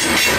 Thank